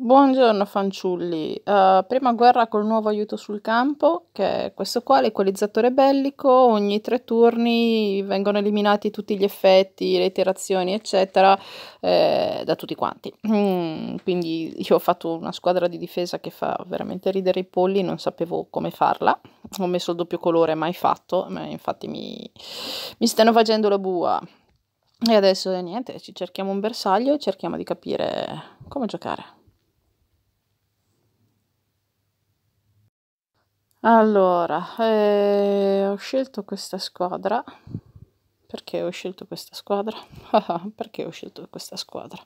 Buongiorno fanciulli, uh, prima guerra col nuovo aiuto sul campo, che è questo qua, l'equalizzatore bellico, ogni tre turni vengono eliminati tutti gli effetti, le iterazioni eccetera eh, da tutti quanti. Mm, quindi io ho fatto una squadra di difesa che fa veramente ridere i polli, non sapevo come farla, ho messo il doppio colore mai fatto, ma infatti mi, mi stanno facendo la bua. E adesso niente, ci cerchiamo un bersaglio e cerchiamo di capire come giocare. Allora, eh, ho scelto questa squadra. Perché ho scelto questa squadra? Perché ho scelto questa squadra?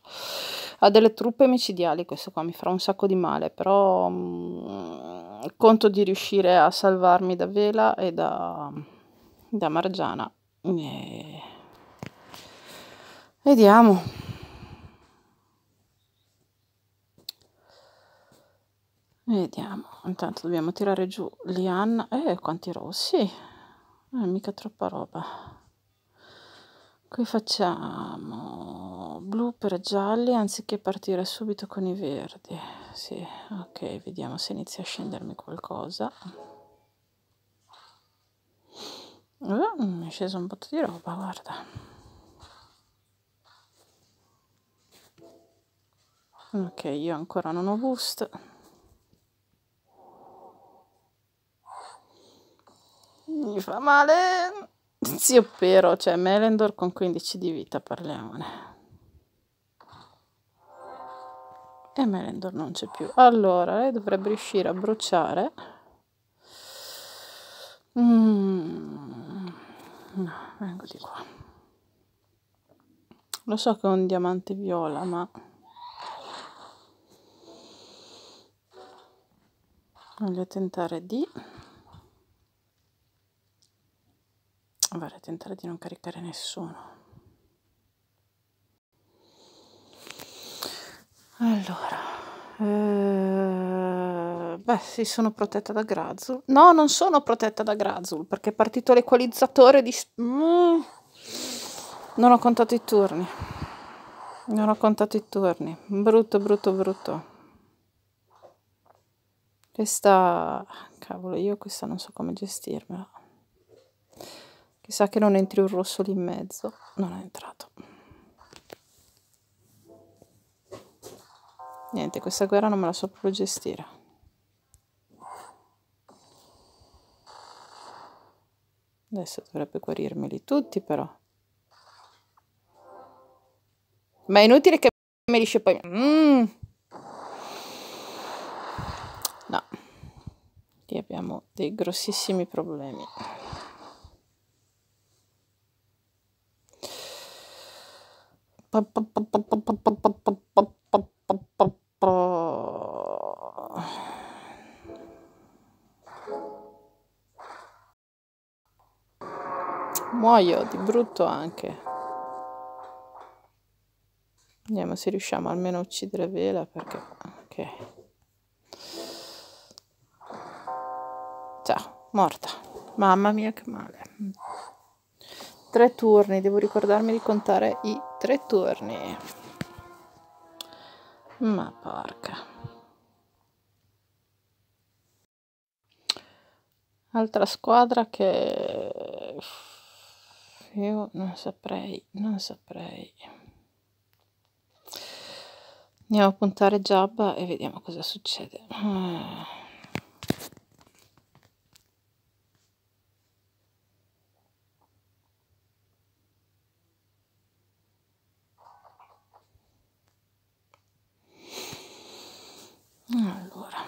Ha delle truppe micidiali, questo qua mi farà un sacco di male, però mm, conto di riuscire a salvarmi da Vela e da, da Margiana. E... Vediamo. Vediamo, intanto dobbiamo tirare giù Lianna. Eh, quanti rossi! Eh, mica troppa roba. Qui facciamo blu per gialli anziché partire subito con i verdi. Sì, ok, vediamo se inizia a scendermi qualcosa. Uh, mi è sceso un botto di roba, guarda. Ok, io ancora non ho boost. Mi fa male. Zio Pero, cioè Melendor con 15 di vita, parliamone. E Melendor non c'è più. Allora, lei dovrebbe riuscire a bruciare. Mm. No, vengo di qua. Lo so che è un diamante viola, ma... Voglio tentare di... vorrei tentare di non caricare nessuno. Allora eh, beh sì sono protetta da Grazul. No non sono protetta da Grazul perché è partito l'equalizzatore di mm. non ho contato i turni. Non ho contato i turni. Brutto brutto brutto. Questa cavolo io questa non so come gestirmela Chissà che non entri un rosso lì in mezzo. Non è entrato. Niente, questa guerra non me la so proprio gestire. Adesso dovrebbe guarirmeli tutti, però. Ma è inutile che mi dice poi... Mm. No. Qui abbiamo dei grossissimi problemi. Muoio di brutto anche. Vediamo se riusciamo almeno a uccidere Vela perché... Ok. Ciao, morta. Mamma mia che male. Tre turni, devo ricordarmi di contare i tre turni. Ma porca. Altra squadra che io non saprei, non saprei. Andiamo a puntare Jabba e vediamo cosa succede. Ah. Allora.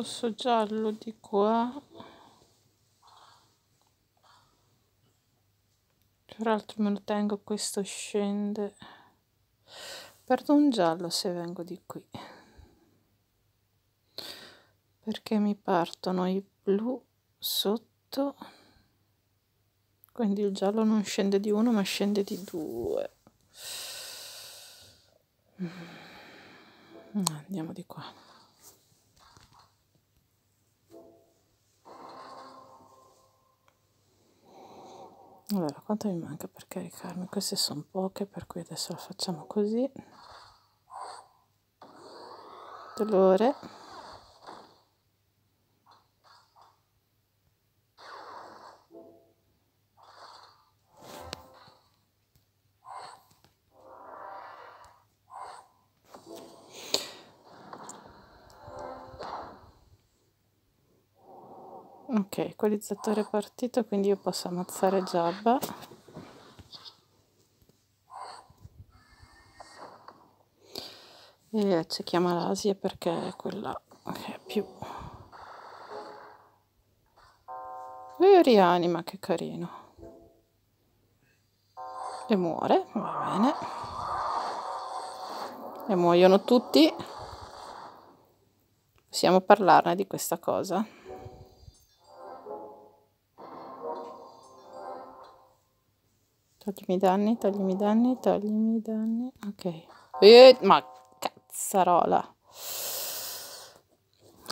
Rosso giallo di qua. Peraltro me lo tengo, questo scende. Perdo un giallo se vengo di qui. Perché mi partono i blu sotto quindi il giallo non scende di uno ma scende di due mm, andiamo di qua allora quanto mi manca per caricarmi? Queste sono poche per cui adesso la facciamo così. Dolore ok equalizzatore partito quindi io posso ammazzare Jabba e accechiamo l'Asia perché è quella che è più e rianima che carino. E muore va bene. E muoiono tutti. Possiamo parlarne di questa cosa Toglimi i danni, toglimi i danni, toglimi i danni. Ok. E, ma cazzarola.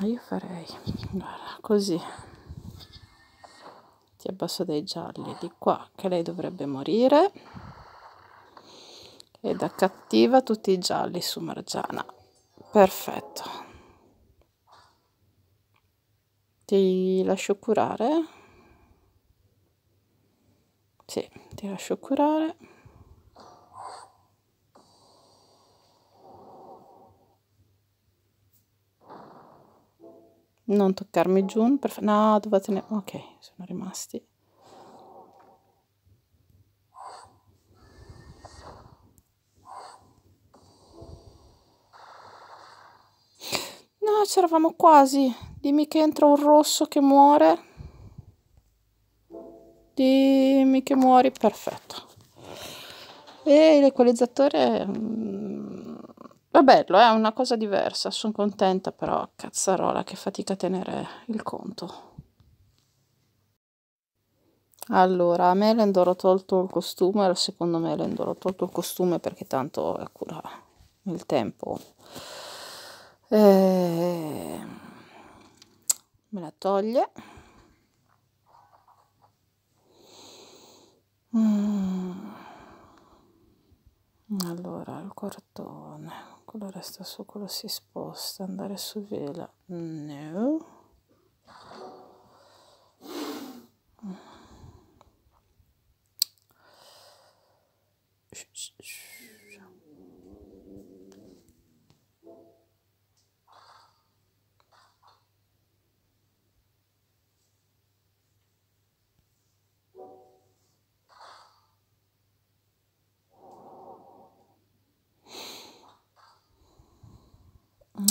Io farei, guarda, così. Ti abbasso dei gialli di qua, che lei dovrebbe morire. E da cattiva tutti i gialli su Margiana. Perfetto. Ti lascio curare. Sì, ti lascio curare. Non toccarmi giù, perf- no, dove tenere... Ok, sono rimasti. No, c'eravamo quasi. Dimmi che entra un rosso che muore. Che muori, perfetto. E l'equalizzatore mm, è bello, è una cosa diversa, sono contenta però, cazzarola, che fatica a tenere il conto. Allora, a Melendor ho tolto il costume, secondo Melendor ho tolto il costume perché tanto è cura il tempo. E... Me la toglie. Mm. Allora, il quartone, quello resta su, quello si sposta, andare su vela, no.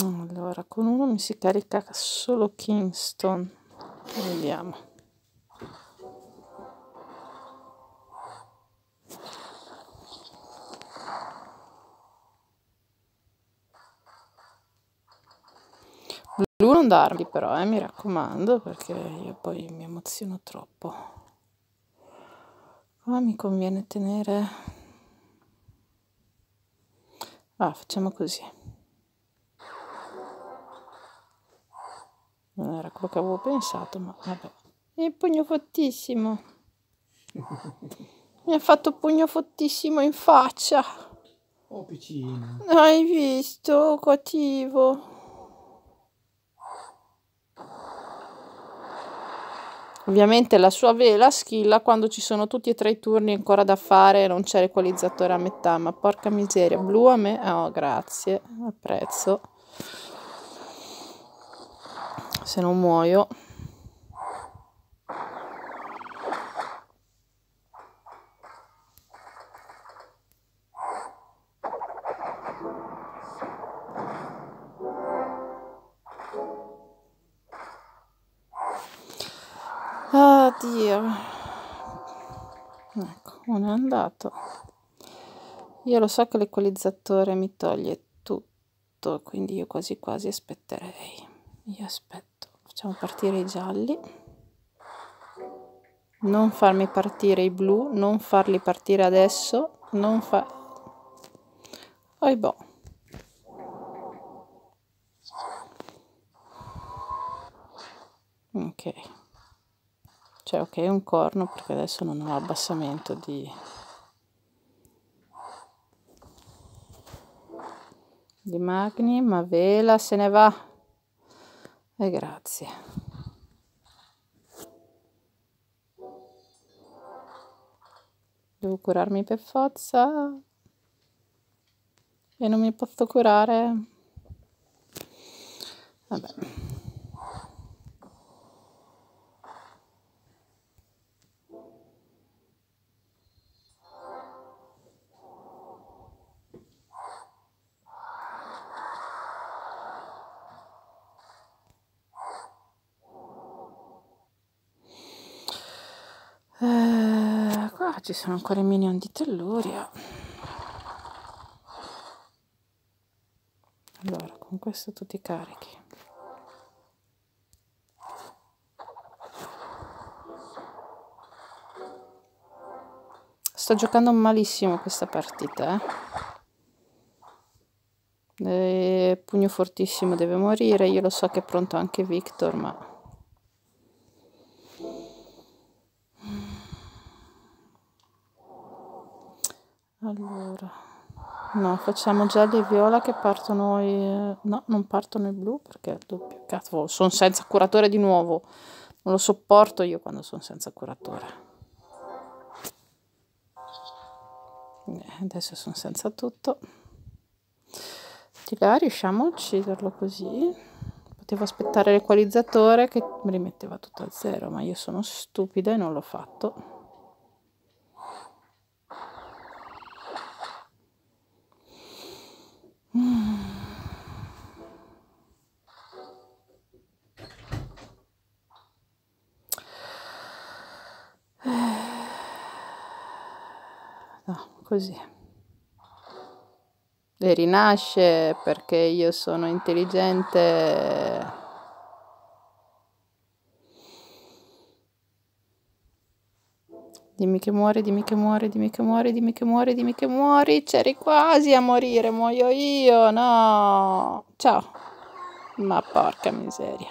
Allora, con uno mi si carica solo Kingston. Vediamo. Blu non darmi però, eh, mi raccomando, perché io poi mi emoziono troppo. Qua mi conviene tenere... Ah, facciamo così. Non era quello che avevo pensato, ma vabbè. Il pugno fottissimo. Mi ha fatto pugno fottissimo in faccia. Oh, piccino. Hai visto? Cattivo. Ovviamente la sua vela schilla quando ci sono tutti e tre i turni ancora da fare e non c'è l'equalizzatore a metà, ma porca miseria, blu a me, oh grazie, apprezzo se non muoio Oddio. Ecco, uno è andato. Io lo so che l'equalizzatore mi toglie tutto, quindi io quasi quasi aspetterei. Io aspetto. Facciamo partire i gialli. Non farmi partire i blu, non farli partire adesso, non fa... Poi boh. Ok. cioè ok un corno perché adesso non ho abbassamento di di magni ma vela se ne va e grazie. Devo curarmi per forza. E non mi posso curare. Vabbè Eh, qua ci sono ancora i minion di Telluria. Allora, con questo tutti carichi. Sto giocando malissimo questa partita, eh. E pugno fortissimo deve morire, io lo so che è pronto anche Victor, ma... Allora, no, facciamo gialli e viola che partono i... No, non partono i blu perché è doppio. Cazzo, sono senza curatore di nuovo. Non lo sopporto io quando sono senza curatore. Eh, adesso sono senza tutto. Di là riusciamo a ucciderlo così. Potevo aspettare l'equalizzatore che mi rimetteva tutto a zero, ma io sono stupida e non l'ho fatto. No, così. E rinasce perché io sono intelligente. Dimmi che muori, dimmi che muori, dimmi che muori, dimmi che muori, dimmi che muori. C'eri quasi a morire, muoio io, no. Ciao. Ma porca miseria.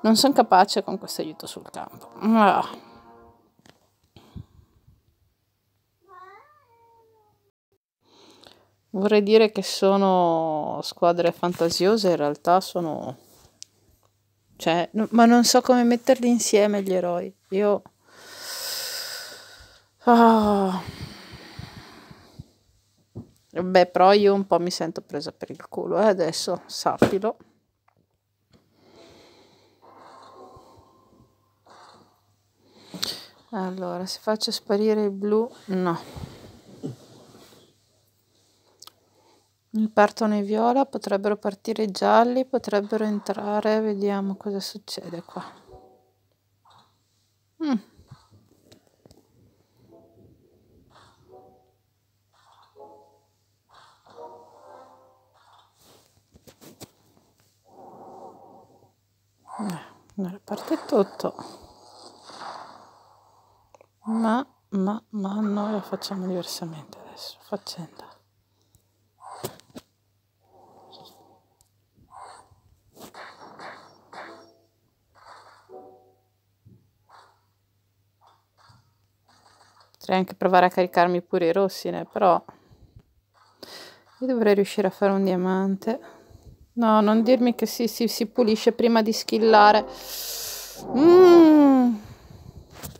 Non sono capace con questo aiuto sul campo. Ah. Vorrei dire che sono squadre fantasiose, in realtà sono... Cioè, ma non so come metterli insieme gli eroi. Io... Ah. Beh, però io un po' mi sento presa per il culo, eh, adesso sappilo. Allora, se faccio sparire il blu, no. Mi partono i viola, potrebbero partire i gialli, potrebbero entrare, vediamo cosa succede qua. Mm. Eh, parte tutto. Ma, ma, ma noi lo facciamo diversamente adesso, faccenda. Potrei anche provare a caricarmi pure i rossi, né? però io dovrei riuscire a fare un diamante. No, non dirmi che si, si, si pulisce prima di skillare. Mm.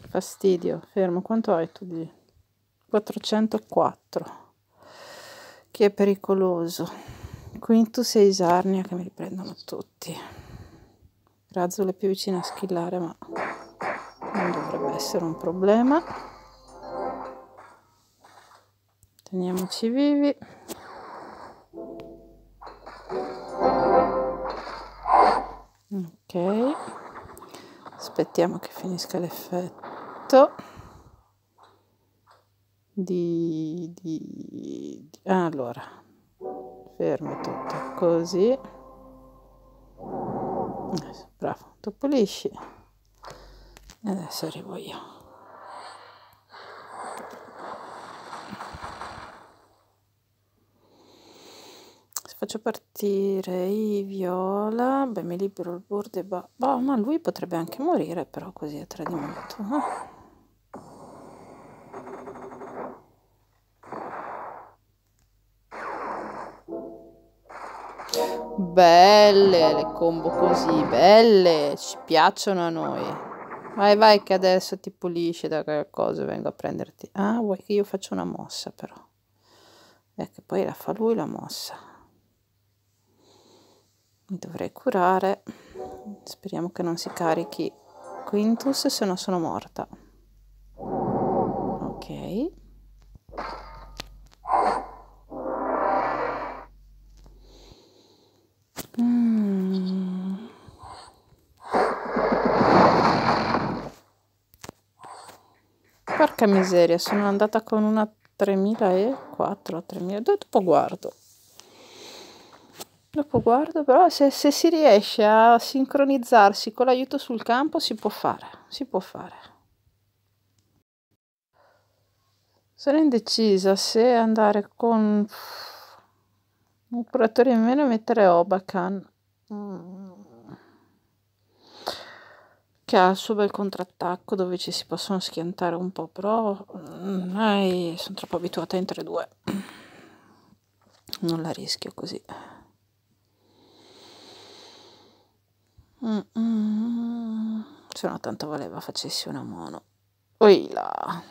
Fastidio, fermo. Quanto hai tu di 404? Che è pericoloso. Quintus e Isarnia che mi riprendono tutti. Razzolo è più vicino a skillare, ma non dovrebbe essere un problema. Teniamoci vivi. Ok. Aspettiamo che finisca l'effetto. Di, di, di, allora fermo tutto così bravo tu pulisci adesso arrivo io faccio partire i viola, beh mi libero il borde, bah, bah, ma lui potrebbe anche morire però così a tradimento. Eh? Belle le combo così, belle, ci piacciono a noi. Vai, vai, che adesso ti pulisce da qualcosa vengo a prenderti. Ah, vuoi che io faccia una mossa però. E che poi la fa lui la mossa. Mi dovrei curare. Speriamo che non si carichi Quintus, se no sono morta. Ok. Porca miseria, sono andata con una 3004, 3000, dopo guardo. Dopo guardo, però se, se si riesce a sincronizzarsi con l'aiuto sul campo si può fare, si può fare. Sono indecisa se andare con un curatore in meno e mettere Obacan. Mm che ha il suo bel contrattacco dove ci si possono schiantare un po', però eh, sono troppo abituata a entrare due. Non la rischio così. Mm -mm. Se no tanto valeva facessi una mono. Oila.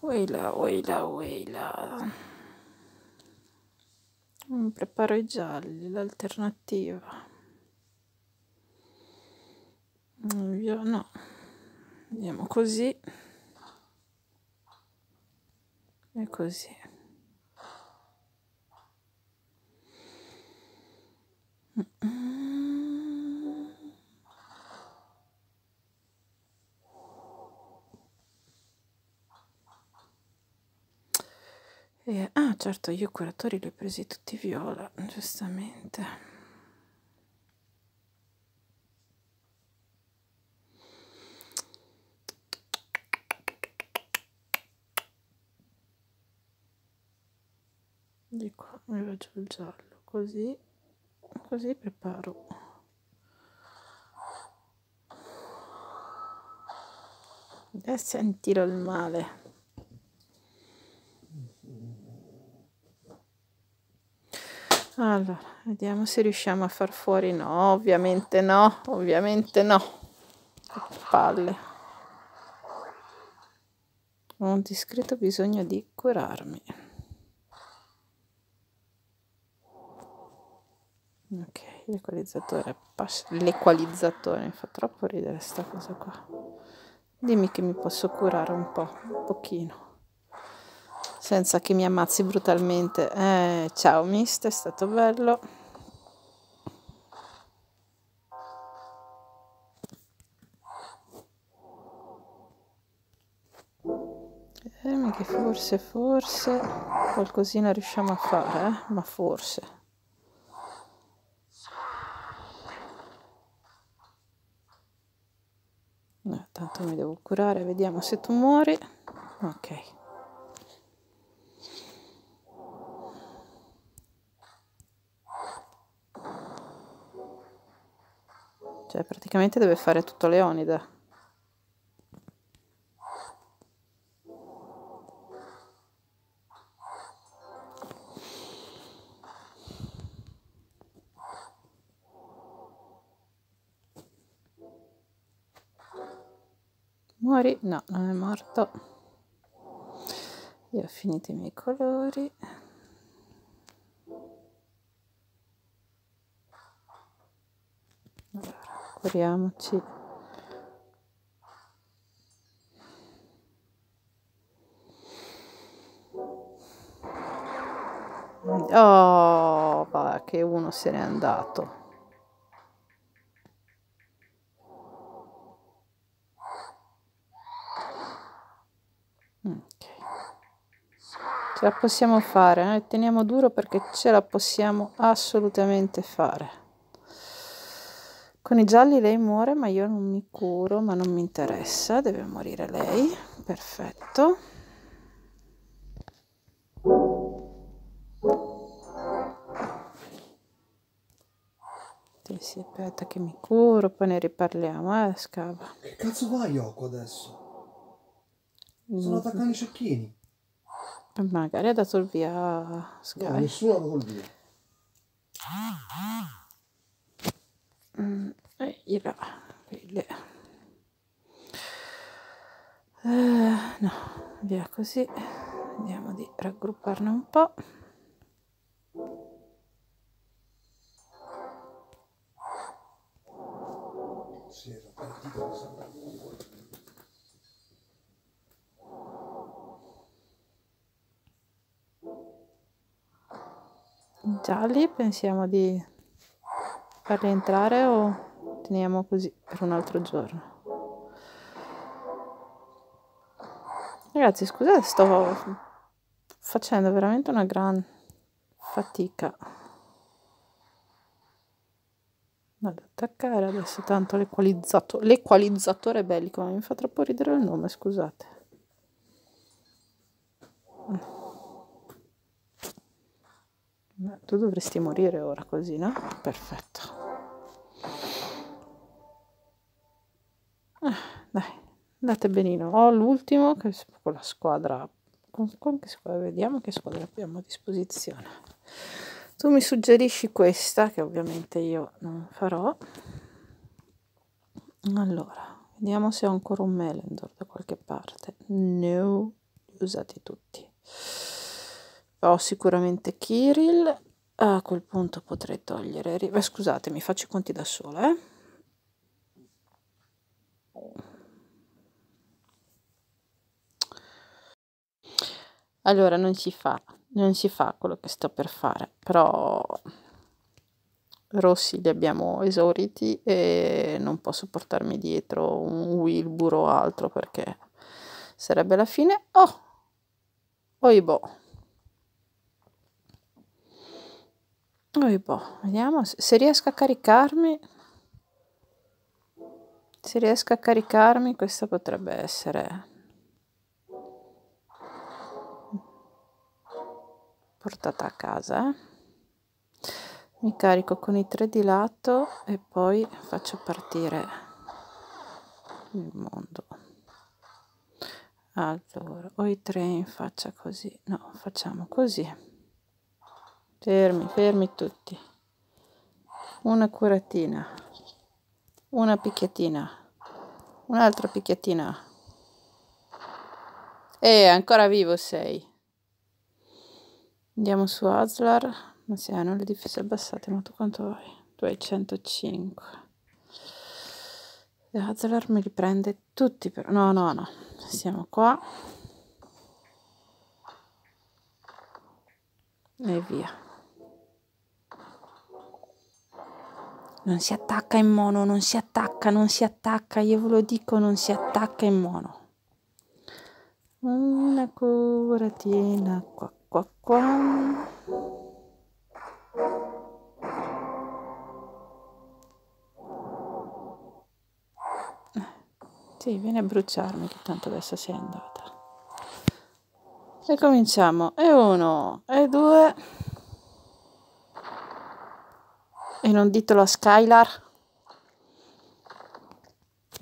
Oila, oila, oila. Mi preparo i gialli, l'alternativa. Via, no. Andiamo così. E così. E, ah, certo, io i curatori li ho presi tutti viola, giustamente. di qua mi faccio il giallo così così preparo. E sentilo il male. Allora vediamo se riusciamo a far fuori. No ovviamente no ovviamente no. Che palle. Ho un discreto bisogno di curarmi ok l'equalizzatore l'equalizzatore mi fa troppo ridere sta cosa qua. Dimmi che mi posso curare un po' un pochino. Senza che mi ammazzi brutalmente. Eh, ciao mister è stato bello. Eh, che forse forse qualcosina riusciamo a fare eh? ma forse No, tanto mi devo curare, vediamo se tu muori. Ok. Cioè, praticamente deve fare tutto Leonida. No, non è morto. Io ho finito i miei colori. Allora, curiamoci. Oh, va, che uno se n'è andato. La possiamo fare, eh? teniamo duro perché ce la possiamo assolutamente fare. Con i gialli lei muore, ma io non mi curo, ma non mi interessa, deve morire lei. Perfetto. Ti si aspetta che mi curo, poi ne riparliamo, eh, scava. Che cazzo vai, Yoko, adesso? Sono mm. attaccando i cecchini. Magari ha dato il via a No, Sky. nessuno il via. Mm, e ira, quelle. Eh, no, via così. Vediamo di raggrupparne un po'. Sì, era partito Gialli pensiamo di farli entrare o teniamo così per un altro giorno? Ragazzi, scusate, sto facendo veramente una gran fatica ad attaccare adesso tanto l'equalizzato- l'equalizzatore bellico, mi fa troppo ridere il nome, scusate. Tu dovresti morire ora così, no? Perfetto. Ah, dai, andate benino. Ho l'ultimo che con la squadra. Con, con che squadra? Vediamo che squadra abbiamo a disposizione. Tu mi suggerisci questa, che ovviamente io non farò. Allora, vediamo se ho ancora un Melendor da qualche parte. No, li usati tutti. Ho sicuramente Kirill. A quel punto potrei togliere. Beh, scusate, mi faccio i conti da sola, eh. Allora, non si fa, non si fa quello che sto per fare, però rossi li abbiamo esauriti e non posso portarmi dietro un Wilbur o altro perché sarebbe la fine. Oh, oibò. Oibò, vediamo se, se riesco a caricarmi. Se riesco a caricarmi, questa potrebbe essere portata a casa. eh. Mi carico con i tre di lato e poi faccio partire il mondo. Allora, ho i tre in faccia così. No, facciamo così. Fermi, fermi tutti. Una curatina. Una picchiatina. Un'altra picchiatina. E ancora vivo sei. Andiamo su Aslar. Ma se hanno le difese abbassate, ma tu quanto hai? Tu hai 105. E Aslar me li prende tutti però. No, no, no. Siamo qua. E via. Non si attacca in mono, non si attacca, non si attacca, io ve lo dico, non si attacca in mono. Una curatina qua qua qua. Sì, vieni a bruciarmi che tanto adesso sei andata. E cominciamo. E uno, e due. E non ditelo a Skylar.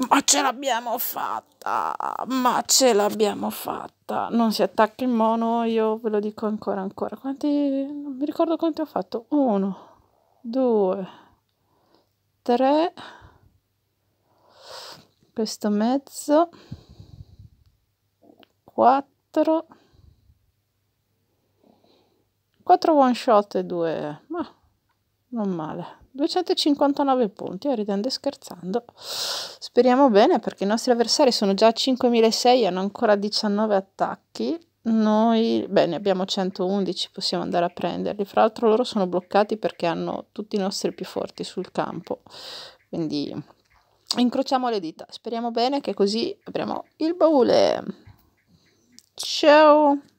Ma ce l'abbiamo fatta! Ma ce l'abbiamo fatta! Non si attacca il mono, io ve lo dico ancora ancora. Quanti... non mi ricordo quanti ho fatto. Uno, due, tre. Questo mezzo. Quattro. Quattro one shot e due... Ma non male. 259 punti, eh, ridendo e scherzando. Speriamo bene perché i nostri avversari sono già a 5006 e hanno ancora 19 attacchi. Noi, beh, ne abbiamo 111, possiamo andare a prenderli. Fra l'altro loro sono bloccati perché hanno tutti i nostri più forti sul campo. Quindi incrociamo le dita. Speriamo bene che così apriamo il baule. Ciao!